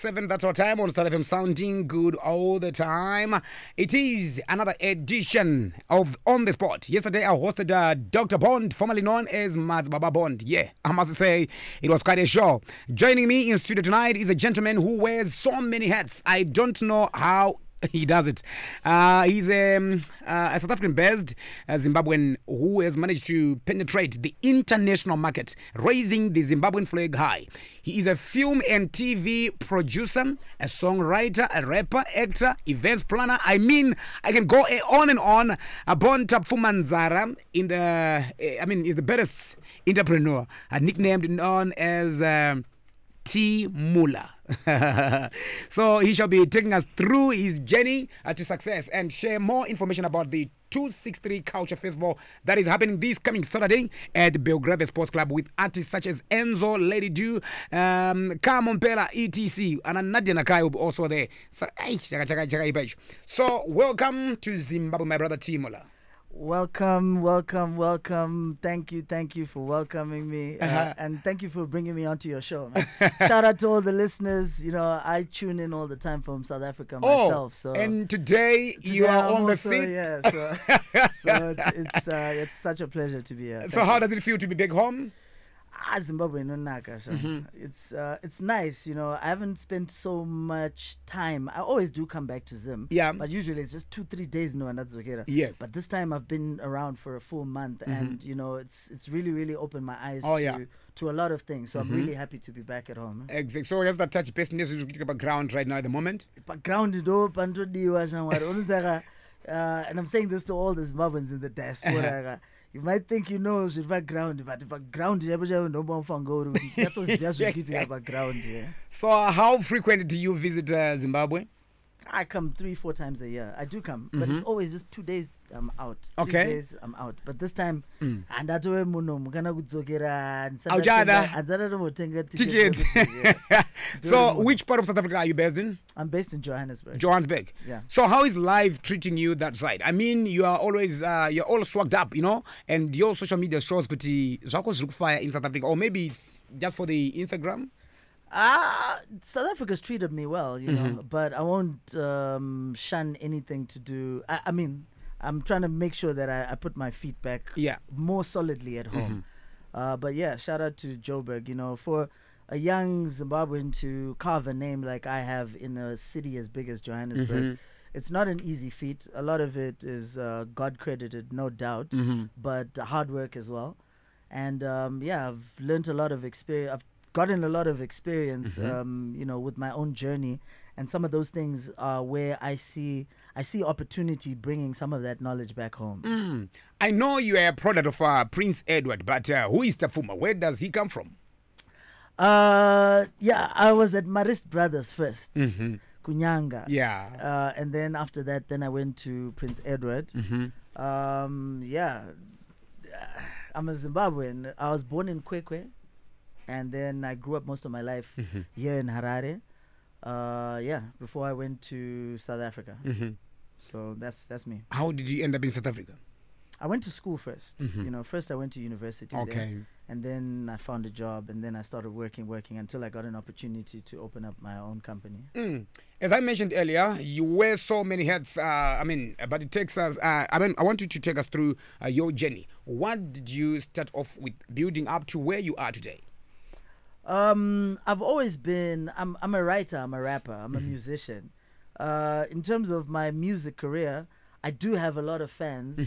7, that's our time on Star FM sounding good all the time. It is another edition of On the Spot. Yesterday I hosted uh, Dr. Bond, formerly known as Maz Baba Bond. Yeah, I must say it was quite a show. Joining me in studio tonight is a gentleman who wears so many hats. I don't know how he does it. Uh, he's um, uh, a South African based uh, Zimbabwean who has managed to penetrate the international market, raising the Zimbabwean flag high. He is a film and TV producer, a songwriter, a rapper, actor, events planner. I mean, I can go eh, on and on. Born Tapfumanzara in the, uh, I mean, is the best entrepreneur, uh, nicknamed known as. Um, T. Mulla. so he shall be taking us through his journey uh, to success and share more information about the 263 Culture Festival that is happening this coming Saturday at Belgravia Sports Club with artists such as Enzo, Lady Du, um, Kamo Mphela, ETC, and Nadia Nakai will be also there. So, so welcome to Zimbabwe, my brother T. Welcome, welcome, welcome. Thank you, thank you for welcoming me, uh, and thank you for bringing me onto your show. man. Shout out to all the listeners. You know, I tune in all the time from South Africa myself. so Oh, and today, you are I'm on the also- seat. Yeah, so, so it's it's, uh, it's such a pleasure to be here. So Thank how you. does it feel to be back home? Ah, Zimbabwe no naka. Mm-hmm. It's uh, it's nice. You know, I haven't spent so much time. I always do come back to Zim. Yeah. But usually it's just two three days. No, and that's okay. Yes. But this time I've been around for a full month, and you know, it's it's really really opened my eyes Mm-hmm. Oh, to yeah. Mm-hmm. to a lot of things. So I'm really happy to be back at home. Exactly. So just that touch base news about ground right now at the moment. background ndo pandodiwa shamwari unosaka uh, and i'm saying this to all the zimbabweans in the diaspora you might think you know zviri background but background chaipo chaipo ndombamufango uri kuti nyatsoziva zviri kuitika background yeah. So how frequent do you visit uh, Zimbabwe? I come three four times a year i do come but it's always just two days i'm out Okay. days i'm out but this time handatove munomu kana kudzokera Auchada. handzadatombotenga Ticket. so which part of South Africa are you based in? i'm based in johannesburg Johannesburg. Yeah. So how is life treating you that side? I mean, you are always uh, you're all swagged up, you know, and your social media shows kuti zvako zviri kufire in South Africa, or maybe it's just for the Instagram. Ah, South Africa's treated me well, you Mm-hmm. know, but I won't um, shun anything to do. I, I mean, I'm trying to make sure that I, I put my feet back Yeah. more solidly at home. Uh, but yeah, shout out to Joburg, you know, for a young Zimbabwean to carve a name like I have in a city as big as Johannesburg. It's not an easy feat. A lot of it is uh, God credited, no doubt, but hard work as well. And um, yeah, I've learned a lot of experience. I've gotten a lot of experience, um, you know, with my own journey. And some of those things are where I see I see opportunity bringing some of that knowledge back home. Mm. I know you are a product of uh, Prince Edward, but uh, who is Tafuma? Where does he come from? Uh, yeah, I was at Marist Brothers 1st Kunyanga. Yeah. Uh, and then after that, then I went to Prince Edward. Um, yeah, I'm a Zimbabwean. I was born in Kwekwe, and then I grew up most of my life here in Harare. Uh, yeah, before I went to South Africa. So that's that's me. How did you end up in South Africa? I went to school 1st You know, first I went to university. there. And then I found a job, and then I started working, working until I got an opportunity to open up my own company. Mm. As I mentioned earlier, you wear so many hats. Uh, I mean, but it takes us. Uh, I mean, I want you to take us through uh, your journey. What did you start off with building up to where you are today? Um, I've always been. I'm. I'm a writer. I'm a rapper. I'm a musician. Uh, in terms of my music career, I do have a lot of fans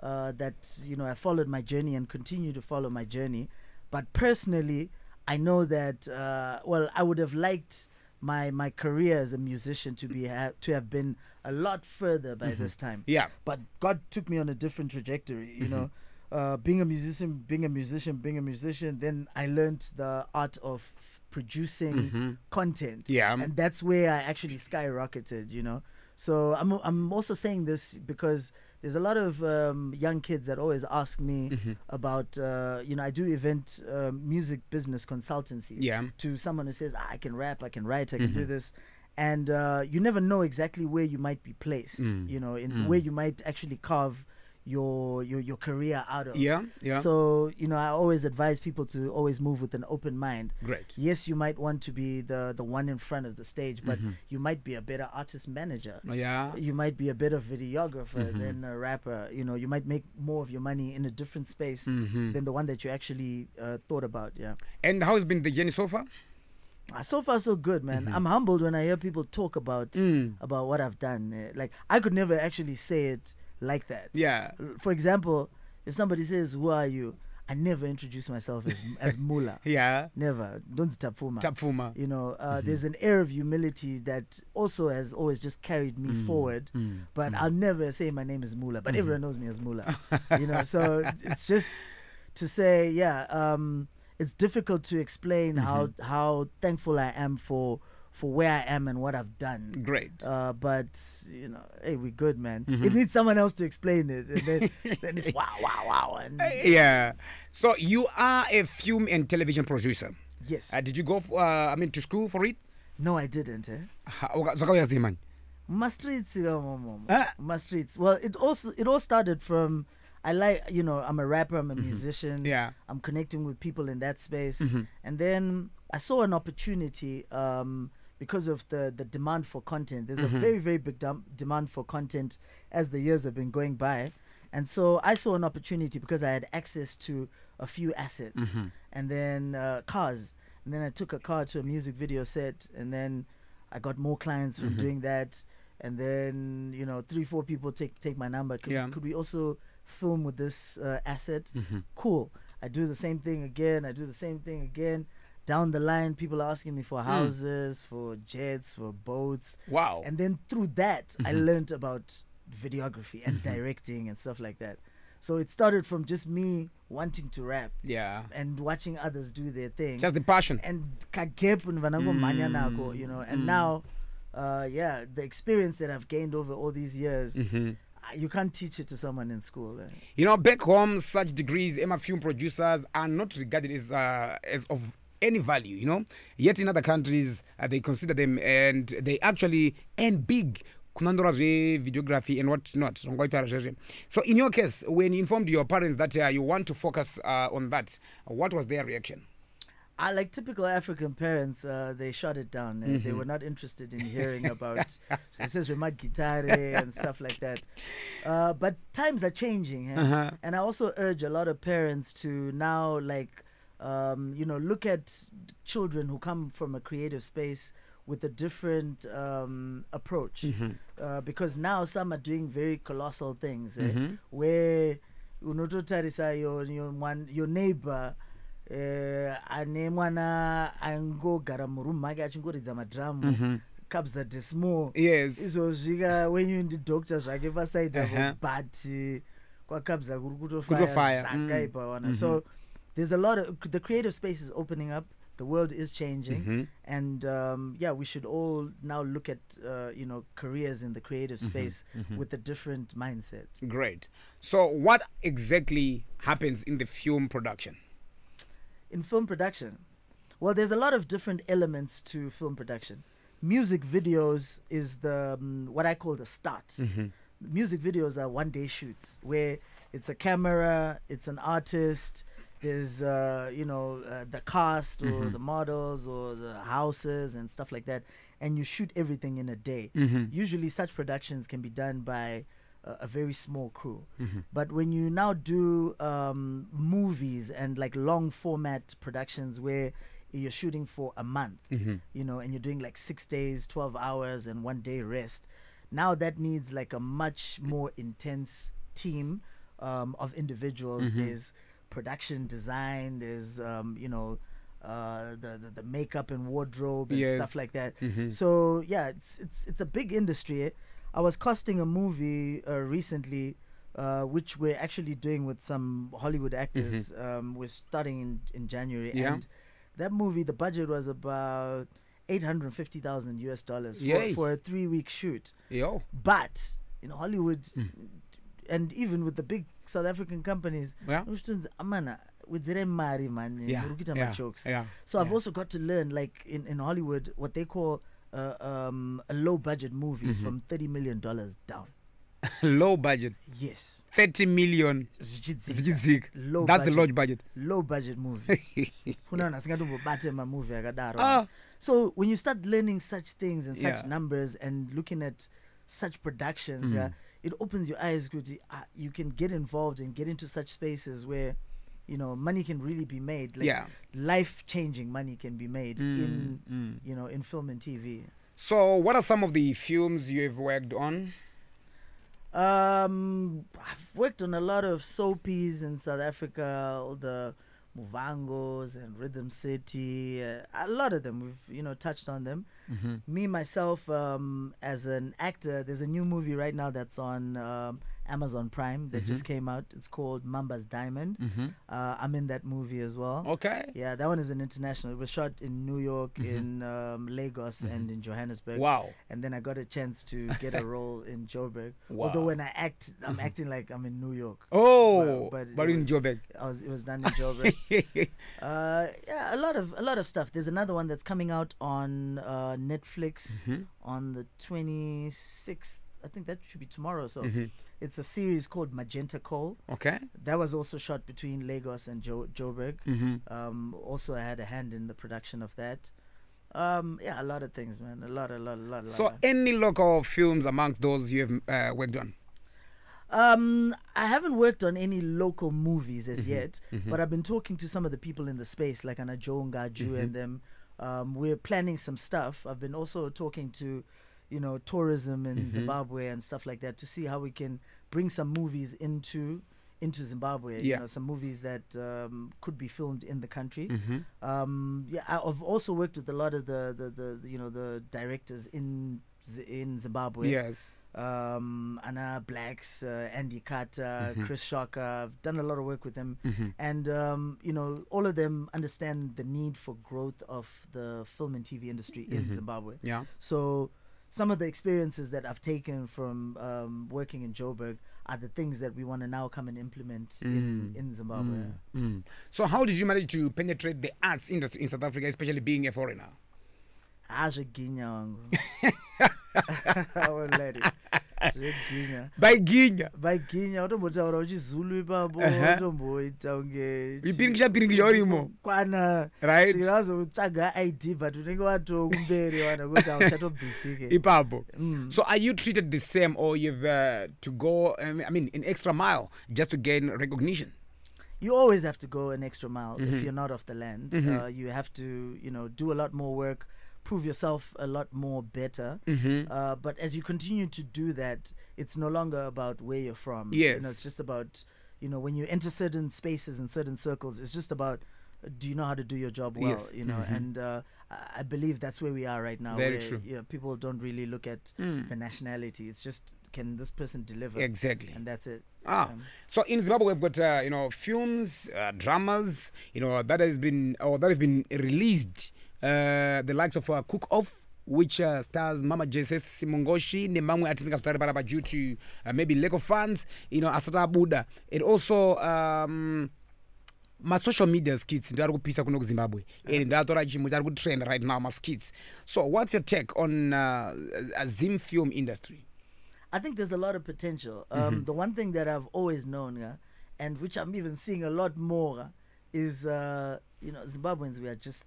uh, that you know have followed my journey and continue to follow my journey. But personally, I know that. Uh, well, I would have liked my my career as a musician to be ha- to have been a lot further by this time. Yeah. But God took me on a different trajectory. You know, uh, being a musician, being a musician, being a musician. Then I learned the art of producing content. Yeah. and that's where I actually skyrocketed. You know, so I'm I'm also saying this because there's a lot of um, young kids that always ask me about uh, you know I do event uh, music business consultancy Yeah. to someone who says ah, I can rap, I can write, I can do this, and uh, you never know exactly where you might be placed. You know, in where you might actually carve your your your career out of. Yeah, yeah. So you know, I always advise people to always move with an open mind. Great. Yes, you might want to be the the one in front of the stage, but you might be a better artist manager. Yeah. You might be a better videographer Mm-hmm. than a rapper. You know, you might make more of your money in a different space Mm-hmm. than the one that you actually uh, thought about. Yeah. And how has been the journey so far? Ah, So far, so good, man. I'm humbled when I hear people talk about Mm-hmm. Mm. about what I've done. Eh, Like I could never actually say it like that. Yeah. For example, if somebody says, "Who are you?" I never introduce myself as as Mula. Yeah. Never. Don't tapuma. Tapfuma. You know, uh, Mm-hmm. there's an air of humility that also has always just carried me Mm. forward. But I'll never say my name is Mula. But Mm-hmm. everyone knows me as Mula. you know, so it's just to say, yeah, um, it's difficult to explain how Mm-hmm. how thankful I am for for where I am and what I've done. Great. Uh, but you know, hey, we good, man. Mm-hmm. It needs someone else to explain it, and then, then it's wow, wow, wow, and Yeah. So you are a film and television producer. yes. Uh, did you go, for, uh, I mean, to school for it? no, I didn't. Eh? Ha- waka- zvakauya mani My streets, my streets. Well, it also it all started from I like you know I'm a rapper, I'm a musician. Mm-hmm. Yeah. I'm connecting with people in that space, Mm-hmm. and then I saw an opportunity um, because of the the demand for content. There's Mm-hmm. a very very big dam- demand for content as the years have been going by, and so I saw an opportunity because I had access to a few assets, Mm-hmm. and then uh, cars, and then I took a car to a music video set, and then I got more clients Mm-hmm. from doing that. And then you know, three, four people take take my number. Could, Yeah. could we also film with this uh, asset? Mm-hmm. Cool. I do the same thing again. I do the same thing again. Down the line, people are asking me Hmm. for houses, for jets, for boats, Wow. and then through that, I Mm-hmm. learned about videography and directing and stuff like that. So it started from just me wanting to rap yeah. and watching others do their thing Just the passion. and Mm, you know and now uh yeah the experience that i've gained over all these years Mm-hmm. uh, you can't teach it to someone in school eh. You know, back home, such degrees, Emma film producers are not regarded as uh, as of any value. You know, yet in other countries uh, they consider them and they actually earn big. kunandora zvevideography and what not zvangoitaura zvezve so in your case when you informed your parents that uh, you want to focus uh, on that what was their reaction I like typical African parents, uh, they shut it down. eh. Mm-hmm. They were not interested in hearing about this with my guitar and stuff like that. Uh, but times are changing, eh? Uh-huh. and I also urge a lot of parents to now like, um, you know, look at children who come from a creative space with a different um, approach, Mm-hmm. uh, because now some are doing very colossal things, eh? Mhm. where unototarisa your your one your neighbor eh, ane mwana angogara murumu make achingoridza madhiramu that is small yes izosvika wenyu ndidhokta zvake pasaidi Uh-huh. but eh, kwakabza kuri Kutofaya, kutofaya mm. zvakaipa wana so there's a lot of the creative space is opening up. The world is changing. Mhm. and um, yeah we should all now look at uh, you know careers in the creative space with a different mindset. Great. So what exactly happens in the film production? In film production? Well there's a lot of different elements to film production. Music videos is the um, what i call the start. Music videos are one day shoots where it's a camera it's an artist there's uh, you know uh, the cast or the models or the houses and stuff like that and you shoot everything in a day. Usually such productions can be done by a, a very small crew. But when you now do um, movies and like long format productions where you're shooting for a month you know and you're doing like six days 12 hours and one day rest now that needs like a much more intense team um, of individuals. There's production design there's um, you know uh, the, the the makeup and wardrobe and Yes. stuff like that. So yeah it's it's it's a big industry. I was casting a movie uh, recently uh, which we're actually doing with some hollywood actors um, we're starting in, in january. Yeah. and that movie the budget was about 850000 us dollars for, for a three week shoot. Yo. But in Hollywood, Hmm. and even with the big South African companies, Yeah. unotonzi, amana wedzere mari man Yeah, muri kuita yeah, majokes yeah, so i've yeah. also got to learn like in, in hollywood what they call uh, um, a low budget movie is Mm-hmm. from 30 million dollars down low budget Yes. 30 million zvichidzika Low that's the budget. large budget Low budget movie. unoona singatombobate mamovie akadaro ah so when you start learning such things and such Yeah. numbers and looking at such productions Mm. yeah, it opens your eyes kuti uh, you can get involved and get into such spaces where you know money can really be made. Like yeah. life changing money can be made in Mm, mm. you know in film and tv so what are some of the films you have worked on? Um, I've worked on a lot of soapies in South Africa, all the Muvhangos and Rhythm City, uh, a lot of them. We've you know touched on them. mm-hmm. Me myself, um, as an actor, there's a new movie right now that's on um, Amazon Prime that just came out. It's called Mamba's Diamond. Mm-hmm. Uh, I'm in that movie as well. okay Yeah, that one is an international. It was shot in New York, in um, Lagos, and in Johannesburg wow and then I got a chance to get a role in Joburg. Wow. Although when I act, I'm acting like I'm in New York. oh but but, it in was- Joburg I was it was done in Joburg. uh, yeah, a lot of a lot of stuff. There's another one that's coming out on uh, Netflix Mhm. on the 26th. I think that should be tomorrow. So Mhm. it's a series called Magenta Call. okay That was also shot between Lagos and jo- Joburg. mm-hmm. Um, also, I had a hand in the production of that. Um, yeah, a lot of things, man. A lot, a lot, a lot, a lot. so any local films amongst those you have uh, worked on Um, I haven't worked on any local movies as yet, mhm. but I've been talking to some of the people in the space, like Anna Joe Ngaju and them. Um, we're planning some stuff. I've been also talking to, you know, tourism in Zimbabwe and stuff like that to see how we can bring some movies into into Zimbabwe. Yeah. You know, some movies that um, could be filmed in the country. mm-hmm. Um, yeah, I've also worked with a lot of the the, the, the you know the directors in Z- in Zimbabwe yes um, Anna Blacks, uh, Andy Carter, Mhm. Chris Shocker. I've done a lot of work with them, mm-hmm. and um, you know, all of them understand the need for growth of the film and TV industry in Mhm. Zimbabwe. yeah So, some of the experiences that I've taken from um, working in Joburg are the things that we want to now come and implement in, Mm. in Zimbabwe. Mm, mm. So how did you manage to penetrate the arts industry in South Africa, especially being a foreigner? Azviginya wangu. I won't let it. Zviginya. By Ginya. vaiginya utombotaura uchizulu ipapo utomboita unge Ipiringisha piringisha urimo. kwana Right? svikira wazotsvaga id but unenge watokumberi wana kuti hauchatobvisike Ipapo. Mm. So are you treated the same or you've uh, to go, um, I mean, an extra mile just to gain recognition? you always have to go an extra mile Mhm. if you're not off the land Mhm. uh, you have to you know do a lot more work prove yourself a lot more better Mm-hmm. Uh, but as you continue to do that, it's no longer about where you're from. You know, Yes. it's just about, you know, when you enter certain spaces and certain circles, it's just about do you know how to do your job well, Yes. you know? Mhm. And uh, I I believe that's where we are right now. Very where, true. You know, people don't really look at Mm. the nationality. It's just can this person deliver? Exactly. And that's it. Ah, Um, so in Zimbabwe we've got uh, you know films, uh, dramas, you know that has been or that has been released. Uh, the likes of uh, Cook Off, which uh, stars Mama Jesus Simungoshi, nemamwe atisingasitari parapa due to uh, maybe lack of funds, you know asata abuda, and also um, masocial media skits ndo ari kupisa kuno kuzimbabwe and ndatora chimwe chari kutrend right now my maskits so what's your take on uh, a zim film industry I think there's a lot of potential. Um, Mm-hmm. The one thing that I've always known, uh, and which I'm even seeing a lot more, is uh, you know Zimbabweans. We are just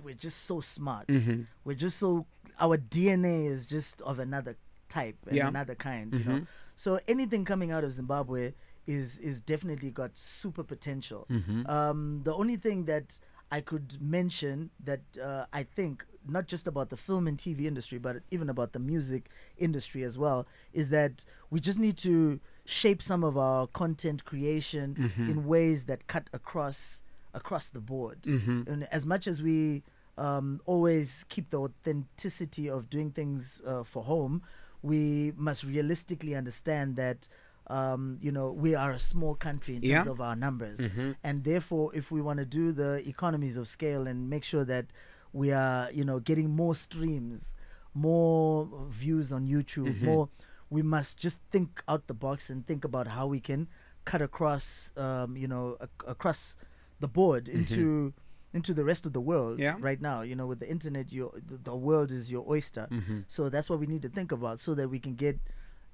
we're just so smart. Mhm. We're just so our DNA is just of another type and Yeah. another kind. You know, Mhm. so anything coming out of Zimbabwe is is definitely got super potential. Mhm. Um, the only thing that I could mention that uh, I think not just about the film and TV industry, but even about the music industry as well, is that we just need to shape some of our content creation Mhm. in ways that cut across across the board. Mhm. And as much as we um, always keep the authenticity of doing things uh, for home, we must realistically understand that. Um, you know, we are a small country in terms Yeah. of our numbers Mhm. and therefore if we want to do the economies of scale and make sure that we are you know getting more streams more views on youtube Mhm. more we must just think out the box and think about how we can cut across um, you know ac- across the board into into the rest of the world Yeah. right now you know with the internet your the, the world is your oyster Mhm. so that's what we need to think about so that we can get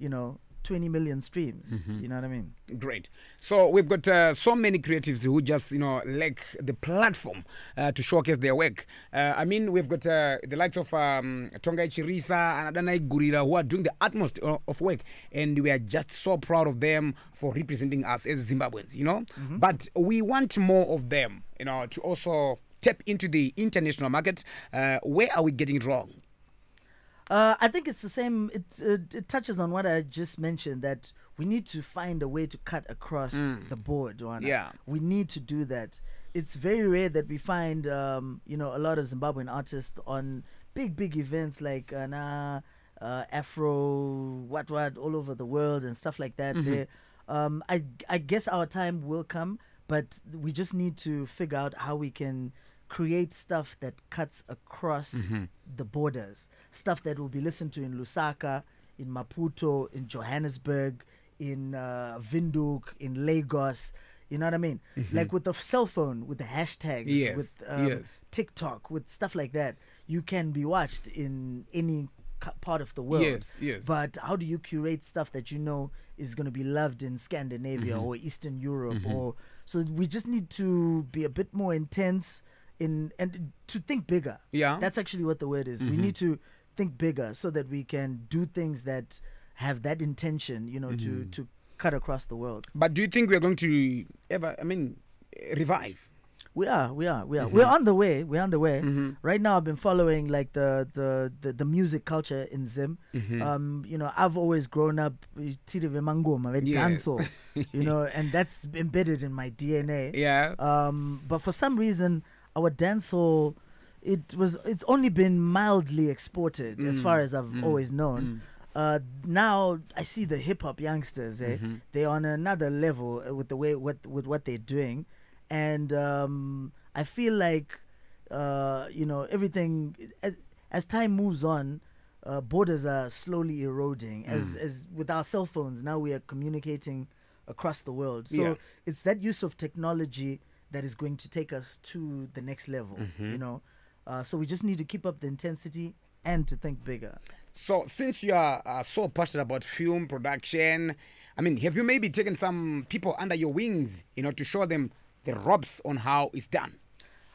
you know 20 million streams. Mm-hmm. You know what I mean? Great. So we've got uh, so many creatives who just you know lack the platform uh, to showcase their work. Uh, I mean, we've got uh, the likes of um, Tongayi Chirisa and Adana Gurira who are doing the utmost of work, and we are just so proud of them for representing us as Zimbabweans. You know, but we want more of them. You know, to also tap into the international market. Uh, where are we getting it wrong? Uh, I think it's the same. It, it it touches on what I just mentioned that we need to find a way to cut across the board. Joanna. Yeah. we need to do that. It's very rare that we find um, you know a lot of Zimbabwean artists on big big events like uh, na, uh, Afro what what all over the world and stuff like that. There, um, I I guess our time will come, but we just need to figure out how we can create stuff that cuts across the borders. Stuff that will be listened to in Lusaka, in Maputo, in Johannesburg, in uh, Windhoek, in Lagos. You know what I mean? Like with the cell phone, with the hashtags, Yes, with um, yes. TikTok, with stuff like that, you can be watched in any part of the world. Yes, yes. But how do you curate stuff that you know is going to be loved in Scandinavia Mm-hmm. or Eastern Europe or so we just need to be a bit more intense in and to think bigger. Yeah. Mm-hmm. That's actually what the word is. We need to think bigger so that we can do things that have that intention, you know, to Mm-hmm. to cut across the world. But do you think we are going to ever? I mean, revive? We are, we are, we are. Mm-hmm. We're on the way. We're on the way. Right now, I've been following like the the the, the music culture in Zim. Mm-hmm. Um, you know, I've always grown up mangoma, Yeah. dancehall, you know, and that's embedded in my DNA. Yeah. Um, but for some reason, our dancehall, it was it's only been mildly exported as Mm. far as I've always known. Uh, now I see the hip hop youngsters. Eh, Mm-hmm. they're on another level uh, with the way what with what they're doing, and um, I feel like uh, you know everything as, as time moves on. Uh, borders are slowly eroding as Mm. as with our cell phones now we are communicating across the world so Yeah. it's that use of technology that is going to take us to the next level Mm-hmm. you know uh, so we just need to keep up the intensity and to think bigger So, since you are uh, so passionate about film production, I mean, have you maybe taken some people under your wings, you know, to show them the ropes on how it's done?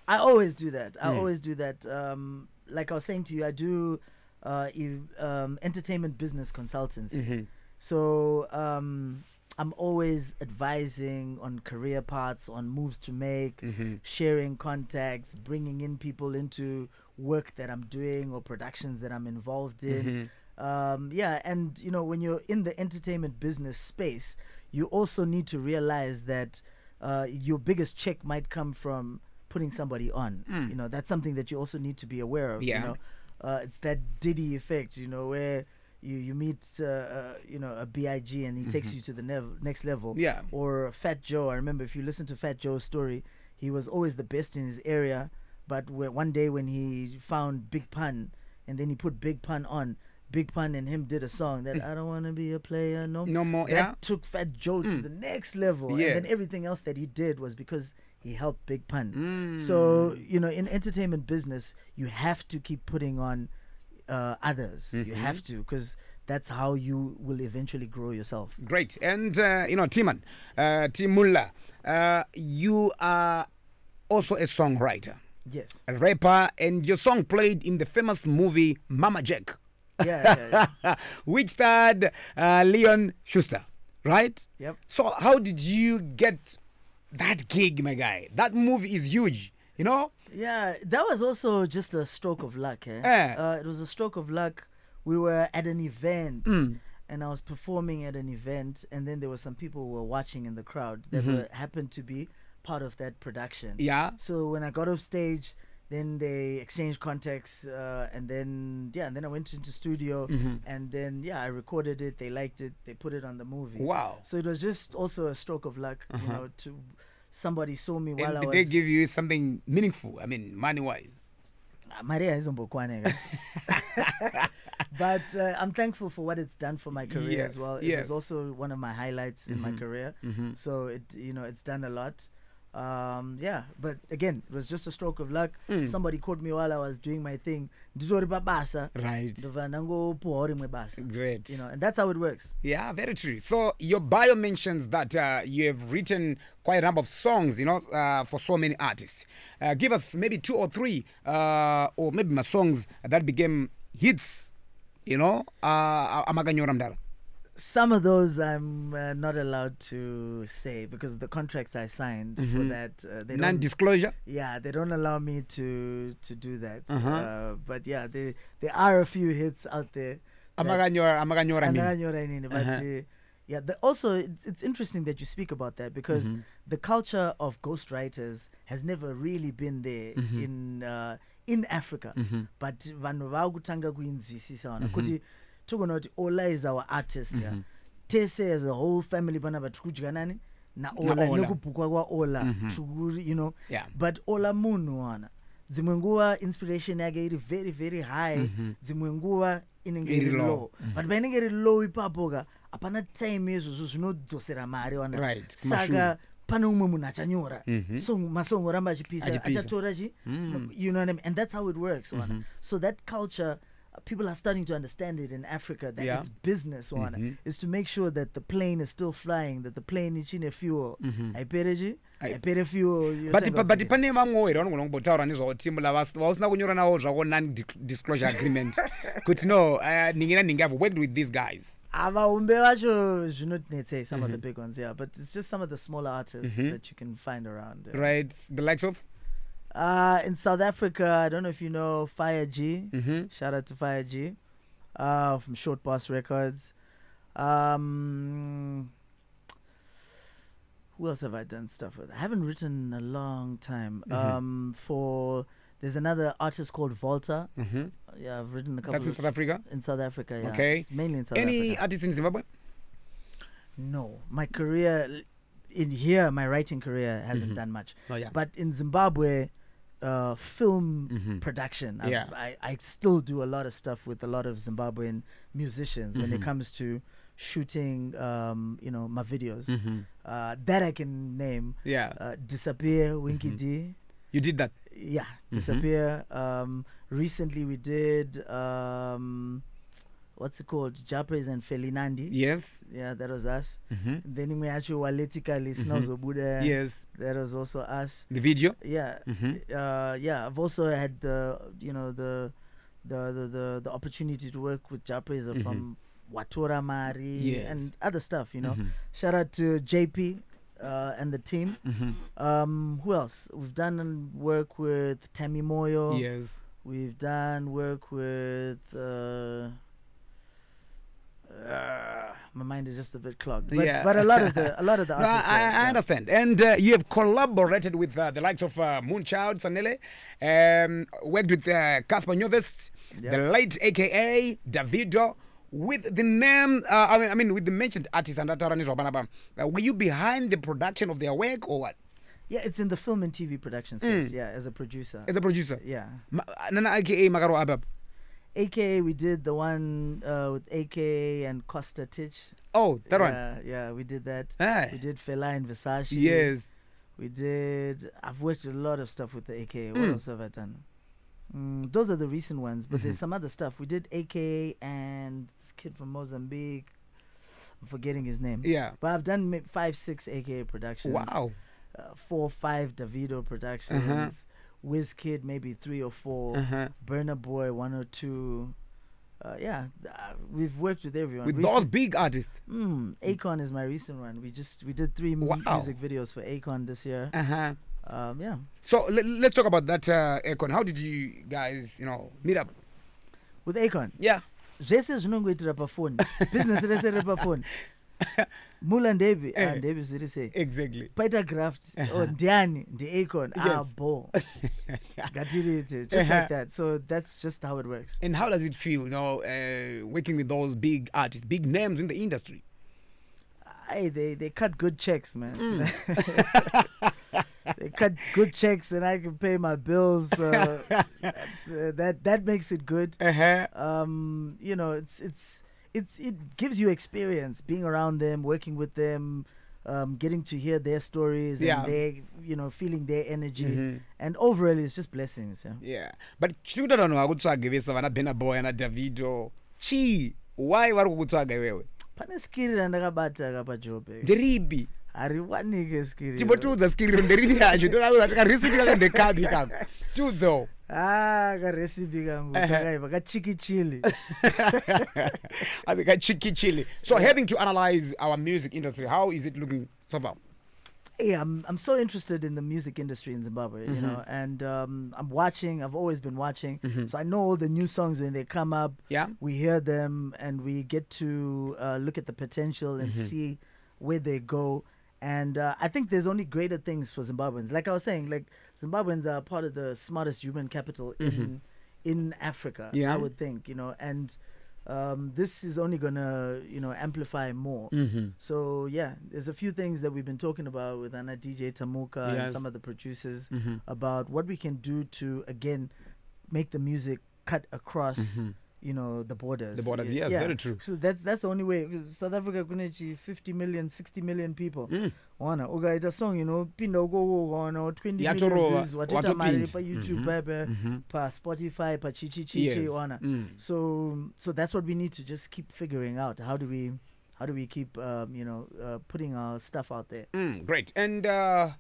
I always do that. I always do that. Um, like I was saying to you, I do uh, ev- um, entertainment business consultancy. Mm-hmm. So um, I'm always advising on career paths, on moves to make, Mm-hmm. sharing contacts, bringing in people into work that I'm doing or productions that I'm involved in. Mm-hmm. Um, yeah, and you know, when you're in the entertainment business space, you also need to realize that uh, your biggest check might come from putting somebody on. You know, that's something that you also need to be aware of. Mm. Yeah. You know, uh, it's that Diddy effect. You know, where you you meet uh, uh, you know a Big and he takes you to the nev- next level. Mm-hmm. Yeah. Or Fat Joe. I remember if you listen to Fat Joe's story, he was always the best in his area. But one day when he found Big Pun, and then he put Big Pun on. Big Pun and him did a song that I don't want to be a player no. No more, That yeah. Took Fat Joe to the next level, and then everything else that he did was because he helped Big Pun. Hmm. So you know, in entertainment business, you have to keep putting on uh, others. Mm-hmm. You have to because that's how you will eventually grow yourself. Great. And, uh, you know, Timan, uh, Timulla, uh, you are also a songwriter, Yes. a rapper, and your song played in the famous movie Mama Jack, Yeah. yeah, yeah. which starred uh, Leon Schuster, right? Yep. So, how did you get that gig, my guy? That movie is huge, you know? Yeah, that was also just a stroke of luck. Eh? Eh. Uh, it was a stroke of luck. We were at an event, Mm. and I was performing at an event, and then there were some people who were watching in the crowd that Mm-hmm. were happened to be part of that production. Yeah. So when I got off stage, then they exchanged contacts, uh, and then yeah, and then I went into studio, Mm-hmm. and then yeah, I recorded it. They liked it. They put it on the movie. Wow. So it was just also a stroke of luck, you know. To somebody saw me while And I did they give you something meaningful? I mean, money wise. Ah, Maria ka. but uh, I'm thankful for what it's done for my career Yes, as well. It yes. was also one of my highlights in my career. Mm-hmm. So it you know it's done a lot. Um, yeah, but again, it was just a stroke of luck. Mm. Somebody caught me while I was doing my thing. Right. ndobva ndangopuhwa rimwe basa. Great. You know, and that's how it works. Yeah, very true. So your bio mentions that uh, you have written quite a number of songs, you know, uh, for so many artists. Uh, give us maybe two or three, uh, or maybe my songs that became hits, you know, uh, Amaganyora. Some of those I'm uh, not allowed to say because the contracts I signed for Mhm. that uh. Non-disclosure. Yeah, they don't allow me to to do that. Uh-huh. Uh, but yeah, there there are a few hits out there. Amaganyora, Amaganyora. Inini, but Uh-huh. uh, yeah, the, also it's, it's interesting that you speak about that because Mhm. the culture of ghostwriters has never really been there Mhm. in uh, in Africa. Mhm. But vanhu vakutanga kuinzwisisa Mhm. kuti togona kuti Ola is our artist yeah. Mhm. tese as a whole family panapa tikudya nani na Na Ola Ola. nekubhukwa kwa Ola Mhm. tikuri you know Yeah. but Ola munhu wana dzimwe nguva inspiration yake iri very very high Mhm. dzimwe nguva inenge Iri low. low but painenge iri low ipapo ka hapana time izvozvo zvinodzosera mari wana Right. saka pane umwe munhu achanyora Mhm. song masong oramba achipisa Achipisa. achatora chi Mm. you know what I mean? And that's how it works, wana. Mhm. So that culture, people are starting to understand it in Africa that Yeah. it's business, wana, Mhm. is to make sure that the plane is still flying, that the plane is in a fuel. Mhm. Haipere chi? Ai- Haipere fuel. but yotanga but kudzika. pane vamwewo here vanogona kumbotaura nezvavo timu vausina kunyora navo zvavo non-disclosure agreement kuti no uh, ningi naningi i've worked with these guys avaumbe vacho zvinotinetsei some of the Mhm. big ones yeah but it's just some of the smaller artists Mhm. that you can find around yeah. right the likes of uh in south africa i don't know if you know fire g mm-hmm. Shout out to Fire G uh, from Short Boss Records. Um, who else have I done stuff with? I haven't written in a long time. Mhm. Um, for there's another artist called Volta. Mm-hmm. Yeah, I've written a couple that's in south africa in South Africa. Yeah, Okay. it's mainly in South any Africa. artists in zimbabwe No, my career in here, my writing career hasn't Mhm. done much. oh yeah But in Zimbabwe, uh, film Mhm. production. I've, Yeah. I, I still do a lot of stuff with a lot of Zimbabwean musicians when it Mhm. comes to shooting, um, you know, my videos. mm-hmm. Uh, that I can name. yeah Uh, Disappear, Winky Mhm. D. you did that Yeah, Mhm. Disappear. Um, recently we did, um, what's it called? Jah Prayzah and Feli Nandi. yes Yeah, that was us. mm-hmm. Then imwe yacho waletically Mhm. sinozobuda. yes That was also us. the video Yeah, Mhm. uh, yeah, I've also had the you know the the the the, the opportunity to work with Jah Prayzah Mhm. from Watora Mari Yes. and other stuff. You know, Mhm. shout out to JP uh, and the team. Mhm. Um, who else? We've done work with Tammy Moyo. yes We've done work with. Uh, uh, my mind is just a bit clogged, but, Yeah. but a lot of the a lot of the No, artists. I, are- I yeah. understand. And uh, you have collaborated with uh, the likes of uh, Moonchild Sanelly, um, worked with uh, Cassper Nyovest, Yeah. the late AKA Davido. With the name, uh, I mean, I mean, with the mentioned artists and Atarani Zobanaba, uh, were you behind the production of their work or what? Yeah, it's in the film and TV production space. Mm. Yeah, as a producer. As a producer, Yeah. Ma- Nana AKA Magaro Abab. AKA, we did the one uh, with AKA and Costa Titch. Oh, that one. yeah, Yeah, we did that. Ah, We did Fela and Versace. yes. We did. I've worked a lot of stuff with the AKA. What Mm. else have I done? Mm, those are the recent ones, but there's Mhm. some other stuff. We did AKA and this kid from Mozambique. I'm forgetting his name. Yeah. But I've done five, six AKA productions. Wow. Uh, four, five Davido productions. Wizkid, maybe three or 4 Uh-huh. Burna Boy, one or two. Uh, yeah, uh, we've worked with everyone. With Recent- those big artists. Mm, Akon is my recent one. We just we did three Wow. music videos for Akon this year. Uh huh. Um, yeah, So let, let's talk about that, uh, Akon. How did you guys, you know, meet up? with Akon. Yeah. zvese zvinongoitira pafoni business rese riri pafoni mula ndevi Eh. ah, ndevi zviri sei Exactly. paita graft Uh-huh. oh, ndiani ndiacon ah Yes. bo ngatiriite just Uh-huh. like that so that's just how it works And how does it feel, you know, uh, working with those big artists, big names in the industry? Hey, they they cut good checks, man. Mm. they cut good checks, and I can pay my bills. Uh, that's, uh, that that makes it good. Uh-huh. Um, you know, it's it's it's it gives you experience being around them, working with them, um, getting to hear their stories Yeah. and their, you know, feeling their energy. Mhm. And overall, it's just blessings. Yeah. yeah but chiri kuti vanhu vakutsvaga vese vana benaboy ana davido chii why vari kukutsvaga iwewe pane skiri randakabata ka pajobe ndiripi hariwanike skiri timbotiudza skiriro nderipi yacho tikarisiki kaka ndekapi kako tiudzewo ah kangu Ehe. kakaiva kachikichili I think a cheeky chili. So having to analyze our music industry, how is it looking so far? yeah I'm, I'm so interested in the music industry in zimbabwe you know and um, i'm watching i've always been watching. So i know all the new songs when they come up. Yeah. we hear them and we get to uh, look at the potential and see where they go and uh, i think there's only greater things for zimbabweans like i was saying like zimbabweans are part of the smartest human capital in in africa Yeah. i would think you know and um, this is only gonna you know amplify more Mm-hmm. so yeah, there's a few things that we've been talking about with Anna DJ Tamuka Yes. and some of the producers Mhm. about what we can do to again make the music cut across you know the borders. Mm-hmm. The borders, Y- yes, very true. So that's that's the only way. South Africa kunechi 50 million, 60 million people. Mm. Wana ukaita song you know pinda uko wana 20 million views watota mari watopinda. pa YouTube Mhm. pepe Mhm. pa Spotify pa chichi chichi Yes. wana. Mm. So so that's what we need to just keep figuring out. How do we how do we keep um, you know uh, putting our stuff out there? Mm, great. And uh,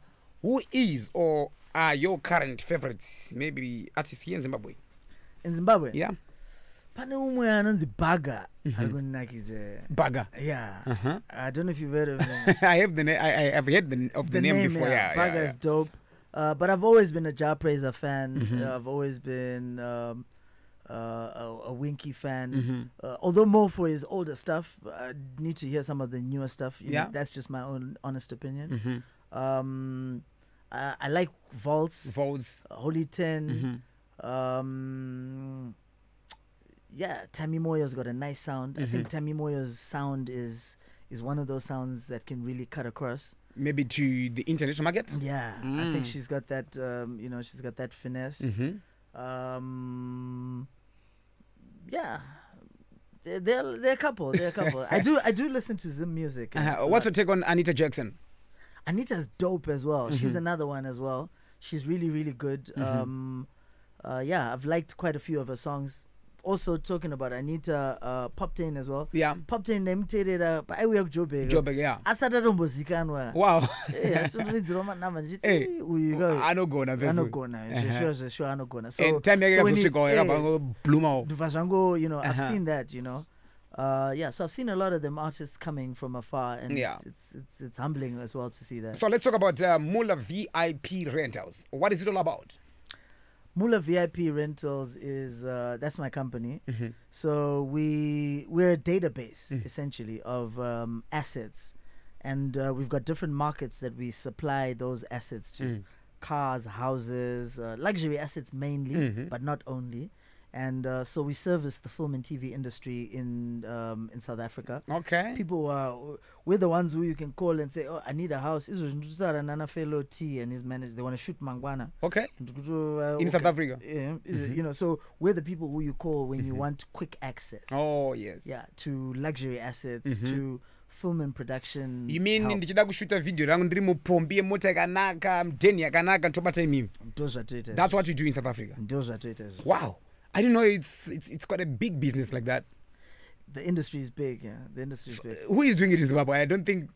who is or are your current favorites? Maybe artists here in Zimbabwe. In Zimbabwe, Yeah. Pane umwe anonzi Baga ari kundinakidze. Baga. Yeah. Uh-huh. I don't know if you've heard of him. I have the I, I have heard the, of the, name, before. Yeah. yeah, Baga yeah. is dope. Uh, but I've always been a Jah Prayzah fan. Mhm. Uh, I've always been um, uh, a, a Winky fan. Mhm. Uh, although more for his older stuff, I need to hear some of the newer stuff. You know, Yeah. that's just my own honest opinion. Mhm. Um, I, I like Vaults, uh, Holy 10 Mhm. Um, yeah, Tammy Moyo's got a nice sound. I Mm-hmm. think Tammy Moyo's sound is is one of those sounds that can really cut across. Maybe to the international market. Yeah, I think Mm. she's got that. Um, you know, she's got that finesse. Mm-hmm. Um, yeah. They're, they're, they're a couple. They're a couple. I do I do listen to Zim music. Uh-huh. What's uh, your take on Anita Jackson? Anita's dope as well. She's Mhm. another one as well. She's really, really good. Mhm. Um, uh, yeah, I've liked quite a few of her songs. Also talking about Anita, uh, Poptain as well. Yeah. Poptain nemteerera paiuya kujoburg Joburg, yeah. asati atombozikanwa Wow. Eh, atondoridzirwa manamba ndichiti Eh, "Eh, uyu anogona anogona zveshuwa zveshuwa anogona so time yake so when he- yakazosvikawo eh, yakabva ndobva zvango you know i've Uh-huh. seen that you know uh yeah so i've seen a lot of them artists coming from afar and Yeah. it's it's it's humbling as well to see that So let's talk about uh, Mula VIP Rentals. What is it all about? Mula VIP Rentals is uh, that's my company. Mhm. So we we're a database Mm. essentially of um, assets, and uh, we've got different markets that we supply those assets to: Mm. cars, houses, uh, luxury assets mainly, Mhm. but not only. And uh, so we service the film and TV industry in um, in South Africa. Okay. People are we're the ones who you can call and say, "Oh, I need a house." Izvo zvinotaura nana fellow T and his manager. They want to shoot Mangwana. Okay. Uh, In South. Africa. Yeah, it- you know, so we're the people who you call when you Mhm. want quick access. Oh, yes. Yeah, to luxury assets, Mhm. to film and production. You mean ndichida kushuta video rangu ndiri mupombi yemota yakanaka mudheni yakanaka imimi Ndo zvatoita that's what you do in south africa ndo zvatoita izvo. wow i didn't know it's, it's, it's quite a big business like that The industry is big, yeah. The industry is big. who is doing it in zimbabwe i don't think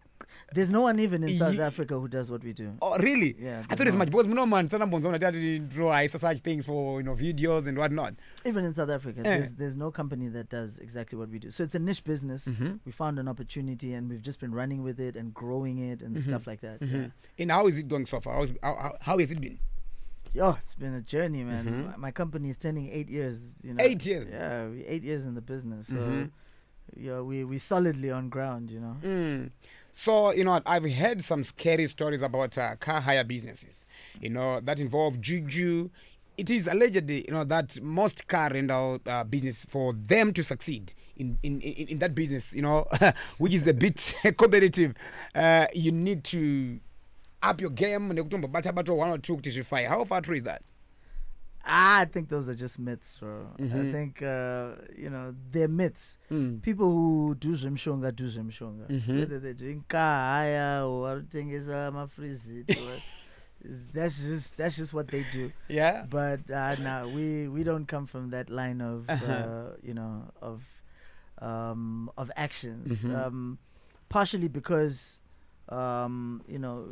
There's no one even in South Ye- Africa who does what we do. oh really Yeah, i thought it's no- much because muno man sanambonzona tati draw aisa such things for you know videos and whatnot Even in South Africa, Eh. there's there's no company that does exactly what we do. So it's a niche business. Mhm. We found an opportunity and we've just been running with it and growing it and Mhm. stuff like that. Mhm. and how is it going so far how, how, how has it been Yeah. Oh, it's been a journey, man. Mhm. My- My company is turning eight years. You know, Eight years? Yeah, eight years in the business. So Mhm. yeah, we we solidly on ground. You know. Mm. So, you know, I've heard some scary stories about uh, car hire businesses, you know, that involve juju. It is allegedly, you know, that most car rental uh, business, for them to succeed in, in, in, in that business, you know, which is a bit competitive, uh, you need to up your game nekutombobata bato one or two kuti zvifai how far true is that I think those are just myths, bro. I Mhm. think uh, you know they're myths. Mm. People who do zvemshonga do zvemshonga. Mhm. Whether they drink kahaya or varutengesa mafrizit, that's just that's just what they do. Yeah. But uh, no, we we don't come from that line of Uh-huh. uh, you know of um, of actions. Mhm. Um, partially because um, you know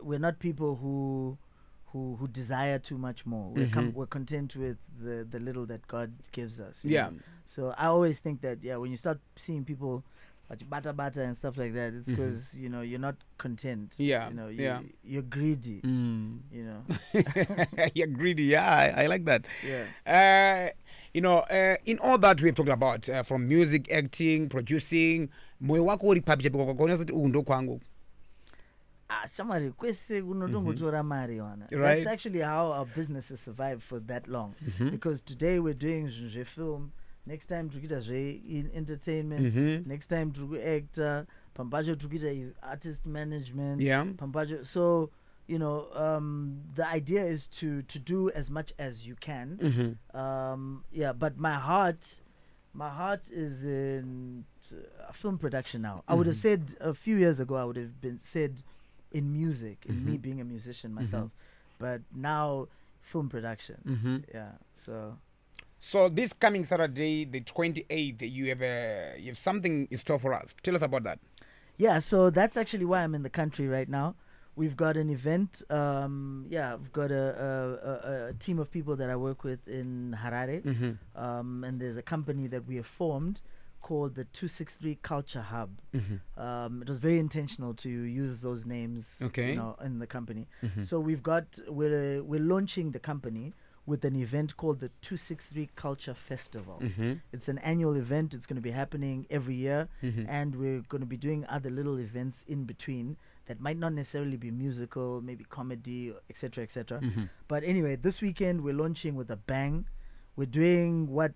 we're not people who who who desire too much more. We're com- Mhm. we're content with the the little that God gives us. Yeah. know. So I always think that yeah, when you start seeing people like bata bata and stuff like that, it's because you know you're not content. Yeah, You know, you, yeah. you're greedy. Mm. You know. You're greedy. Yeah, I, I like that. Yeah. Uh, you know, uh, in all that we've talked about, uh, from music, acting, producing, moyo wako uri papi chapi kuti uku ndo kwangu. Ah, shamari kwese kunotongotora mari wana. Mm-hmm. Right. That's actually how our business has survived for that long. Mhm. Because today we're doing film, next time tukuita zve in entertainment, Mhm. next time turi kuactor, pambacho turi kuita i- artist management. Yeah. Pambacho. So you know, um, the idea is to to do as much as you can. Mhm. Um, yeah, but my heart, my heart is in uh, film production now. I would have Mhm. said a few years ago, I would have been said in music, in me Mhm. being a musician myself, but now film production. Mhm. Yeah, so So this coming Saturday, the 28th, you have a, you have something in store for us. Tell us about that. yeah, so that's actually why I'm in the country right now. We've got an event. Um, yeah, I've got a, a, a, a team of people that I work with in Harare. Mm-hmm. um, and there's a company that we have formed called the 263 Culture Hub. Mm-hmm. Um, it was very intentional to use those names, Okay. you know, in the company. Mhm. So we've got we're we're launching the company with an event called the 263 Culture Festival. Mm-hmm. It's an annual event. It's going to be happening every year, Mhm. and we're going to be doing other little events in between that might not necessarily be musical, maybe comedy, etc., etc. Mhm. But anyway, this weekend we're launching with a bang. We're doing what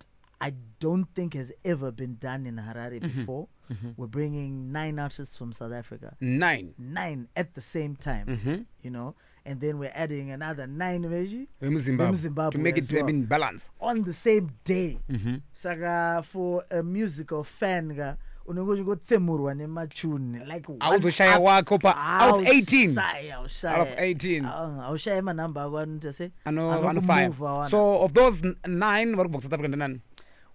I don't think has ever been done in Harare Mhm. before. Mhm. We're bringing nine artists from South Africa, Nine. nine at the same time, Mm-hmm. you know, and then we're adding another nine Veji Zimbabwe. Zimbabwe To make it well. in balance. on the same day. Mm-hmm. Saka for a musical fan ga unenge uchingotsemurwa nemachuni like Auzoshaya wako pa out of 18. Aushaya, aushaya. Out of 18. Ah, aushaye manhamba ako anoita se Ano, ano Anokumove five. So of those nine, vari kubva South Africa ndanani?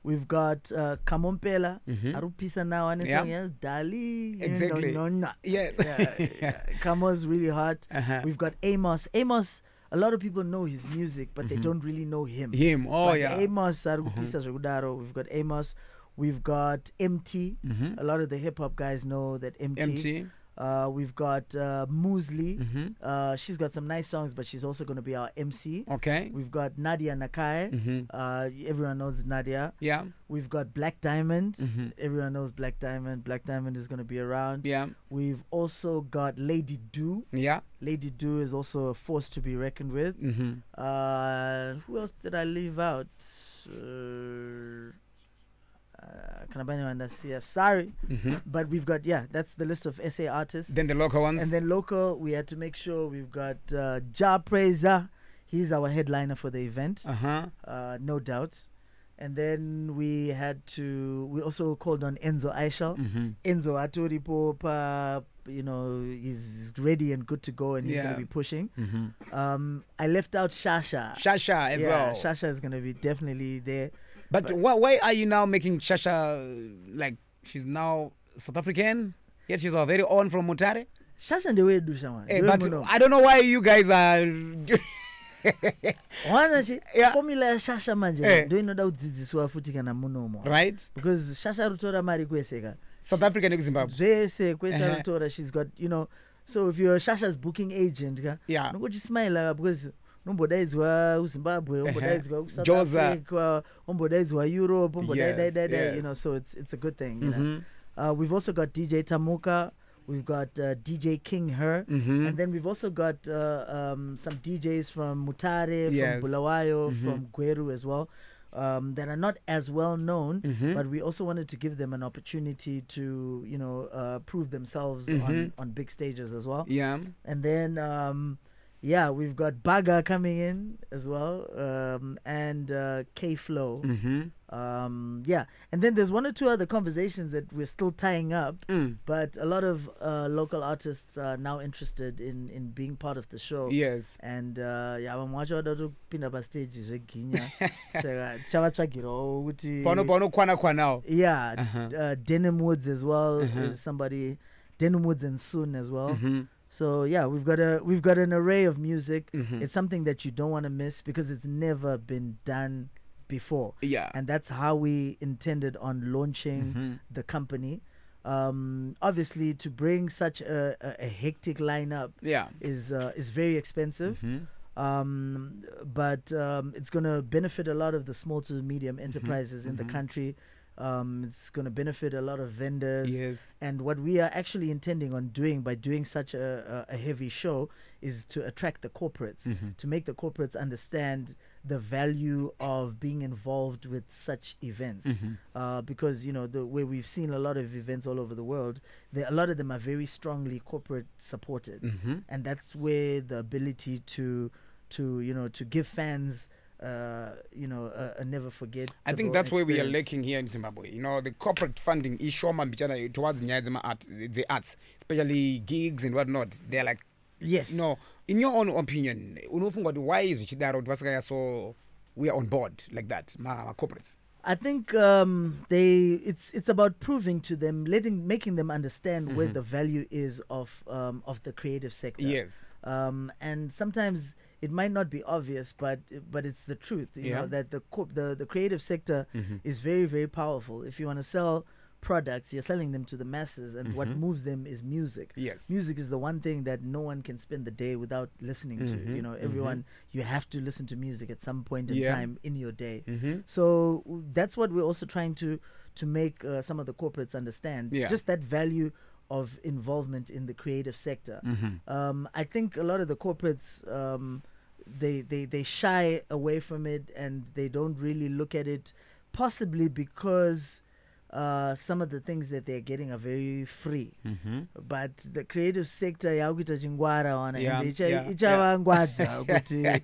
We've got uh, Kamo Mphela, Mhm. Arupisa now, and Yeah. yes, Dali. Exactly. No, no, no. Yes. Yeah, yeah. Kamo's really hot. Uh-huh. We've got Amos. Amos, a lot of people know his music, but they don't really know him. Him. Oh but yeah. Amos, Arupisa Zvekudaro. We've got Amos. We've got MT. Mhm. A lot of the hip hop guys know that MT. MT. Uh, we've got uh, Muesli. Mhm. Uh, she's got some nice songs, but she's also going to be our MC. Okay. We've got Nadia Nakai. Mhm. Uh, everyone knows Nadia. Yeah. We've got Black Diamond. Mhm. Everyone knows Black Diamond. Black Diamond is going to be around. Yeah. We've also got Lady Du. Yeah. Lady Du is also a force to be reckoned with. Mm-hmm. Uh, who else did I leave out? Uh, can I anyone that's here? Sorry. Mm-hmm. But we've got, yeah, that's the list of SA artists. Then the local ones. And then local, we had to make sure we've got uh, Jah Prayzah. He's our headliner for the event, uh-huh. uh, no doubt. And then we had to, we also called on Enzo Ishall. Mm-hmm. Enzo Atoripo, pa, you know, he's ready and good to go and he's going to be pushing. Mm-hmm. Um, I left out Shasha. Shasha as yeah, well. Shasha is going to be definitely there. But, But- why, why are you now making Shasha uh, like she's now South African? Yet she's our very own from Mutare. Shasha ndewedu man. Hey, but muno. I don't know why you guys are. Wana chi Yeah. formula ya Shasha manje hey. ndio inoda kudzidziswa futi kana munomo. right? Because Shasha rutora mari kwese ka. South African and Zimbabwe. zvese kwese Uh-huh. rutora she's got you know so if you're Shasha's booking agent ka Yeah. unongochisimila because unombodaidzwa kuzimbabwe Uh-huh. umbodaidzwa kusouth africa umbodaidzwa europe Yes, yes. you know so it's it's a good thing you know Mm-hmm. uh, we've also got dj tamuka we've got uh, dj king her Mm-hmm. and then we've also got uh, um, some DJs from Mutare, Yes. from Bulawayo, Mhm. from Gweru as well, um, that are not as well known, Mhm. but we also wanted to give them an opportunity to, you know, uh, prove themselves on, Mhm. on big stages as well. Yeah. And then, um, yeah, we've got Baga coming in as well, um, and uh, K Flow. Mm-hmm. Um, yeah, and then there's one or two other conversations that we're still tying up. Mm. But a lot of uh, local artists are now interested in in being part of the show. Yes. and uh, yeah vamwe vacho vada kutopinda pastage zveginya saka chavatsvagirawo kuti Pano pano kwana kwanawo. yeah Uh-huh. uh, denim woods as well Uh-huh. is somebody denim woods and soon as well Mhm. So yeah we've got a we've got an array of music Mhm. it's something that you don't want to miss because it's never been done before Yeah. and that's how we intended on launching Mhm. the company um obviously to bring such a, a, a hectic lineup Yeah. is uh, is very expensive Mhm. um, but um, it's going to benefit a lot of the small to medium enterprises in the mhm. country. Um, it's going to benefit a lot of vendors. Yes. And what we are actually intending on doing by doing such a, a, heavy show is to attract the corporates, Mhm. to make the corporates understand the value of being involved with such events. Mhm. Uh, because you know the way we've seen a lot of events all over the world, there, a lot of them are very strongly corporate supported Mhm. and that's where the ability to to you know to give fans uh you know a never forget I think that's where we are lacking here in Zimbabwe. You know, the corporate funding is mbichana towards nyaya art, the arts, especially gigs and whatnot. They're like, yes no. In your own opinion, why is vasakaya so we are on board like that, ma, ma corporates. i think um they it's it's about proving to them letting making them understand where Mhm. the value is of um of the creative sector Yes. um and sometimes it might not be obvious but but it's the truth you Yeah. know that the corp the the creative sector Mhm. is very very powerful if you want to sell products you're selling them to the masses and what Mhm. moves them is music Yes. music is the one thing that no one can spend the day without listening to you know mhm. everyone you have to listen to music at some point in Yeah. time in your day Mm-hmm. so that's what we're also trying to to make uh, some of the corporates understand Yeah. just that value of involvement in the creative sector Mm-hmm. um, I think a lot of the corporates um, they, they they shy away from it and they don't really look at it, possibly because uh, some of the things that they're getting are very free. Mm-hmm. But the creative sector yakuita chingwara wana Yeah, and icha- yeah, ichavangwadza kuti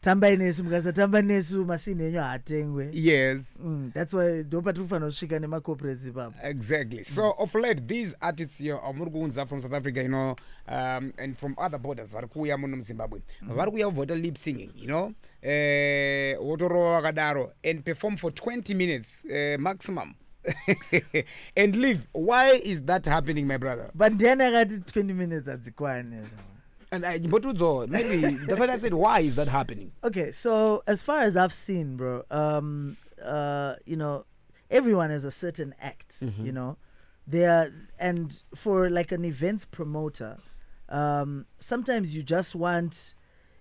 tambai nesu mukasatamba nesu masini enyu haatengwe. Yes. mm, that's why ndopatikufanira kusvika nemacorporates ipapo. Exactly. So of late, these artists here are Murgunza from South Africa, you know, um, and from other borders, vari kuuya muno muzimbabwe. Vari kuuya vota lip singing you know? Eh, votorova vakadaro and perform for 20 minutes uh, maximum and leave why is that happening my brother but ndiani akati 20 minutes hadzikwani and I Mbotudzo, maybe that's what i said why is that happening Okay, so as far as I've seen, bro, um, uh, you know, everyone has a certain act, Mhm. you know, there, and for like an events promoter, um, sometimes you just want.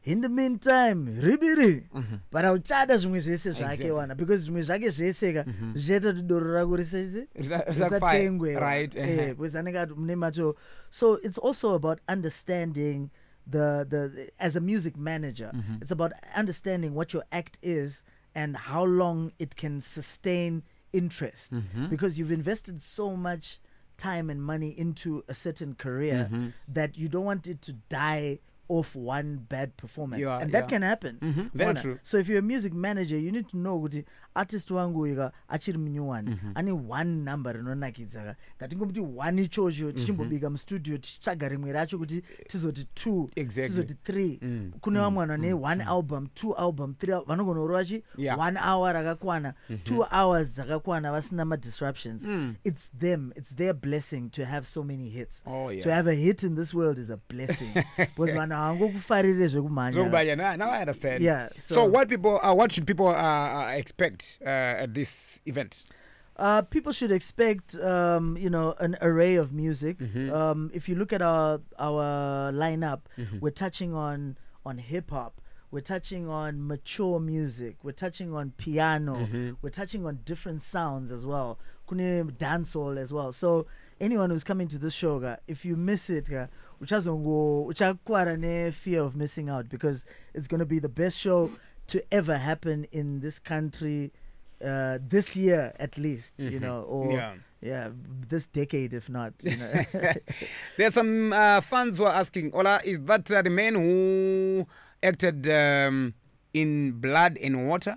In the meantime, ribiri but auchada zvimwe zvese zvake Exactly. wana because zvimwe zvake zvese ka zvichaita kuti doro rako risese Risa- risafire, risatengwe right Eh, uh-huh. because anenge ati mune mato so it's also about understanding the, the as a music manager Mhm. it's about understanding what your act is and how long it can sustain interest Mhm. because you've invested so much time and money into a certain career Mhm. that you don't want it to die off one bad performance Yeah, and that yeah. can happen Mhm, very true. so if you're a music manager you need to know artist wangu ika achiri munyowani Mhm. ane one number rinonakidza ka ngatingomuti one ichocho tichimbobika mustudio tichitsvaga rimwe racho kuti tizoti two Exactly. tizoti three Mm, kune mm, vamwe vanhu vane mm, one album two album three vanogona kurova vachi Yeah. one hour rakakwana two hours dzakakwana vasina madisruptions Mm. it's them it's their blessing to have so many hits Oh, to yeah. have a hit in this world is a blessing because vanhu havangokufarire zvekumhanya Zokuba, yeah, now, now I understand. Yeah, So, so- what people, uh, what should people uh, uh, expect uh, at this event? Uh, people should expect, um, you know, an array of music. Mhm. Um, if you look at our our lineup, Mhm. we're touching on on hip hop. We're touching on mature music. We're touching on piano. Mhm. We're touching on different sounds as well. Kune dancehall as well. So anyone who's coming to this show, if you miss it, uchazongo uchakwara ne fear of missing out because it's going to be the best show to ever happen in this country uh, this year at least. You Mhm. know, or Yeah. Yeah, this decade, if not. You know. There's some uh, fans who are asking, Ola, is that uh, the man who acted um, in Blood and Water?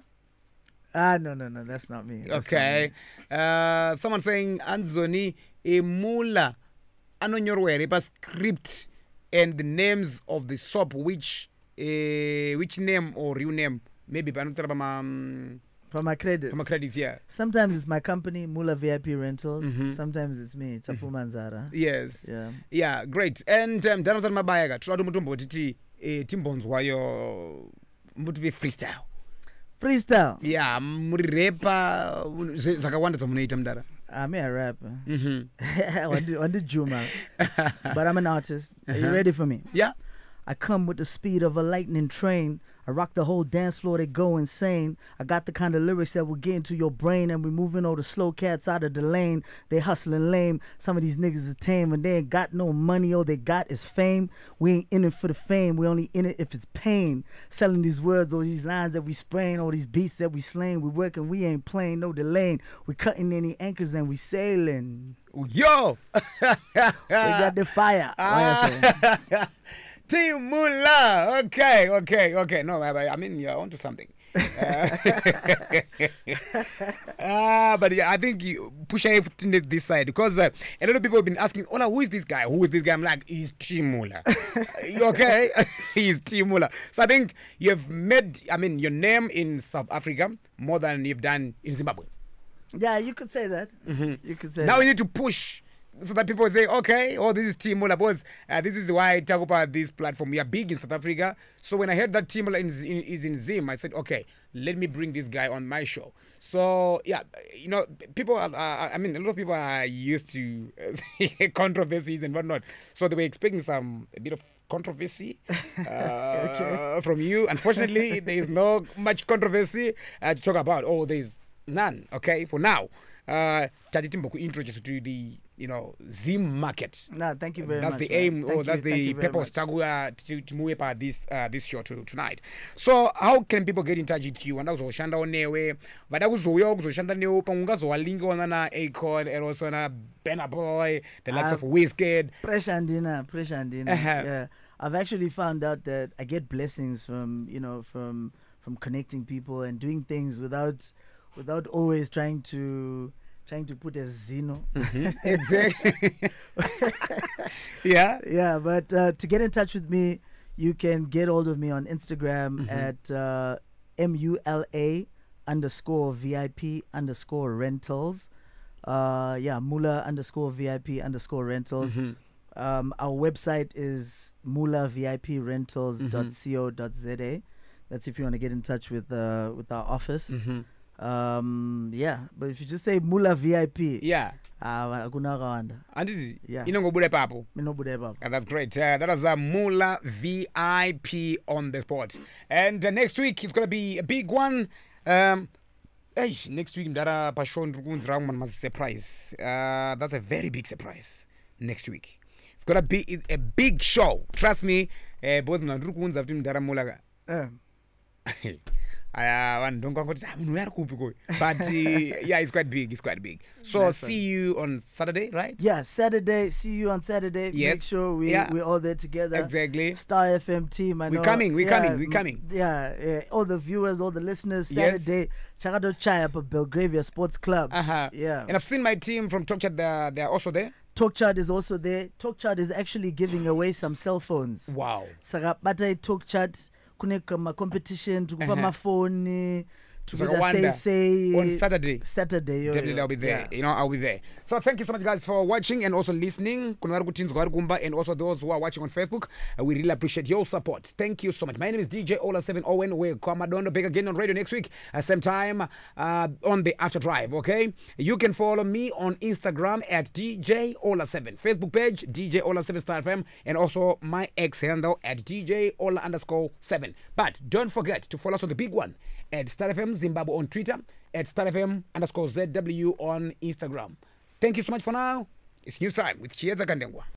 ah, no, no, no, that's not me. That's not Okay. Uh, someone saying Anzoni Emula anonyorwere pa script and the names of the soap which uh, which name or real name maybe panotara pama. For my credits. pama credits yeah Sometimes it's my company, Mula VIP Rentals. Mhm. Sometimes it's me, it's Apu Manzara. yes Yeah. yeah great and um, ndanozati mabaya ka toda kuti mutomboti ti eh, timbonzwayo muti ve freestyle Freestyle. yeah muri repa zve- zvakawanda zvamunoita mudara I'm a rapper. Mhm. one did, one did Juma. but I'm an artist. Are you ready for me? yeah I come with the speed of a lightning train. I rock the whole dance floor, they go insane. I got the kind of lyrics that will get into your brain, and we moving all the slow cats out of the lane. They hustling lame. Some of these niggas is tame, and they ain't got no money. All they got is fame. We ain't in it for the fame. We only in it if it's pain. Selling these words, all these lines that we spraying, all these beats that we slaying. We working, we ain't playing, no delaying. We cutting any anchors and we sailing. yo We got the fire. Why I say? Team. Okay, okay, okay. No, I, I mean, you're onto something. Uh, Ah, but yeah, I think you push everything this side because uh, a lot of people have been asking, Ola, who is this guy? Who is this guy? I'm like, he's T. Mulla. Okay? he's T. Mulla. So I think you have made, I mean, your name in South Africa more than you've done in Zimbabwe. Yeah, you could say that. You could say. Now that. we need to push so that people say, okay, oh, this is T. Mulla. Uh, this is why I talk about this platform. We are big in South Africa. So when I heard that T. Mulla is in, is in Zim, I said, okay, let me bring this guy on my show. So, yeah, you know, people, are, uh, I mean, a lot of people are used to uh, controversies and whatnot. So they were expecting some, a bit of controversy uh, from you. Unfortunately, there is no much controversy uh, to talk about. Oh, there's none, okay, for now. Uh, tati timboku introduce to the you know zim market No, thank you very much. that's much. the aim or that's you, the purpose takuya timuwe this uh, this show to, tonight so how can people get in touch with you vanda kuzoshandawo newe vada kuzouyawo kuzoshanda newe pamwe ungazowalingawo na Akon and also na Burna Boy the likes Ah. of Wizkid. Pressure Dina, pressure Dina. Uh-huh. Yeah, I've actually found out that I get blessings from you know from from connecting people and doing things without without always trying to trying to put a zino. exactly yeah yeah, but uh, to get in touch with me, you can get hold of me on Instagram at uh, mula underscore vip underscore rentals. Uh, yeah, mula underscore vip underscore rentals. Um, our website is mulavip.rentals.co.za. That's if you want to get in touch with uh, with our office. Um, yeah, but if you just say Mula VIP, yeah ah, hakuna kawanda. anditi Yeah. inongobuda ipapo Minobude baba. Uh, that's great. Uh, that was uh, Mula VIP on the spot. And uh, next week it's gonna be a big one. Um, hey, next week ndara pasho ndirikunzi rangu man must surprise. Uh, that's a very big surprise. Next week it's gonna be a big show. Trust me. Uh, because mna ndiri kuunza kuti ndara Mula ka. Eh. aya vanhu ndongangoti "Ah, munhu uyu ari kupi koyu but uh, yeah it's quite big it's quite big so Nice see you on saturday right Yeah, Saturday. See you on Saturday. Yep. Make sure we Yeah. we're all there together. exactly Star FM team. I We know. coming, we yeah, coming, we m- coming. Yeah, yeah, all the viewers, all the listeners. Yes. Saturday, Chakado Chai up at Belgravia Sports Club. uh-huh Yeah. and i've seen my team from talk chat they're, they're also there Talkchat is also there. Talkchat is actually giving away some cell phones. wow Saka bata Talkchat kune ma competition kupa mafoni Zakawanda. say say on saturday. Saturday yo, definitely yo. i'll be there Yeah. you know i'll be there. So thank you so much guys for watching and also listening. Kuna vari kutinzwa and also those who are watching on facebook uh, we really appreciate your support. Thank you so much. My name is dj ola 7 owen we're kwamadondo back again on radio next week uh, same time uh, on the after drive okay? You can follow me on instagram at dj ola 7 facebook page dj ola 7 star fm and also my ex handle at dj ola underscore 7 but don't forget to follow us on the big one at Star FM Zimbabwe on Twitter, at Star FM underscore ZW on Instagram. Thank you so much for now. It's news time with Chieza Kandengwa.